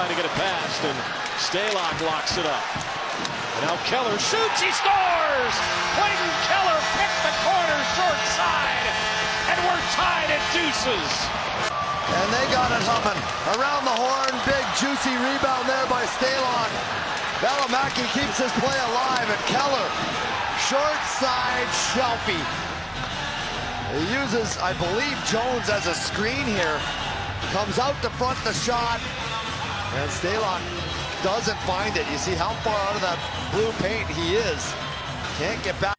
Trying to get it past, and Stalock locks it up. And Now Keller shoots, he scores! Clayton Keller picked the corner short side, and we're tied at deuces. And they got it humming. Around the horn, big juicy rebound there by Stalock. Valimaki keeps his play alive, and Keller, short side Shelby. He uses, I believe, Jones as a screen here. Comes out to front the shot, and Stalock doesn't find it. You see how far out of that blue paint he is. Can't get back.